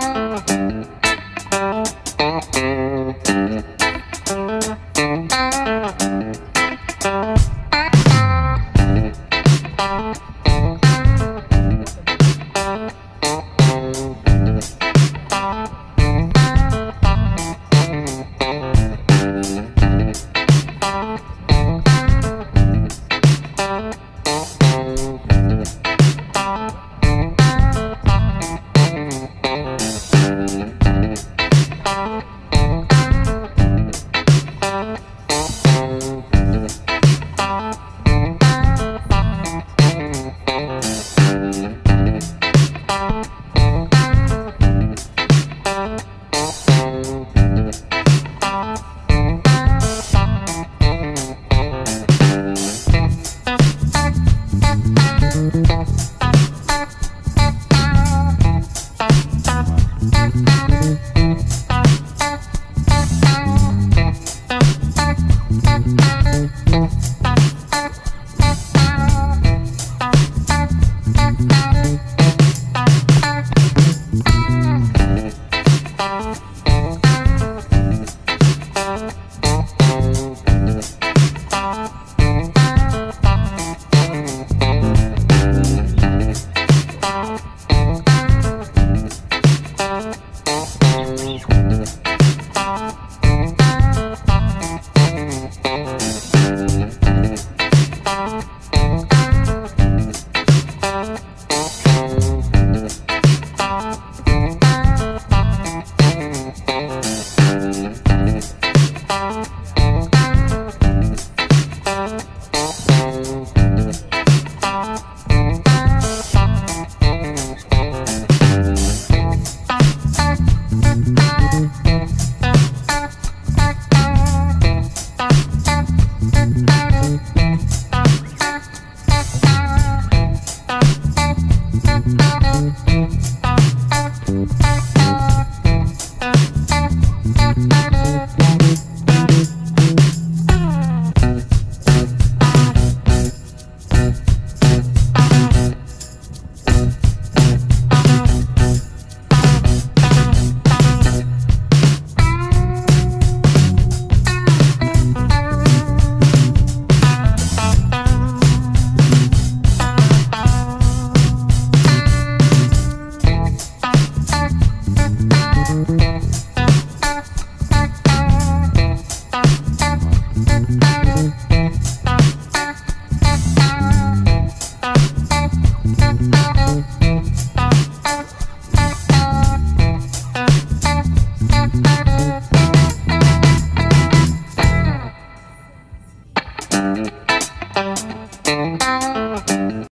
Bye. back.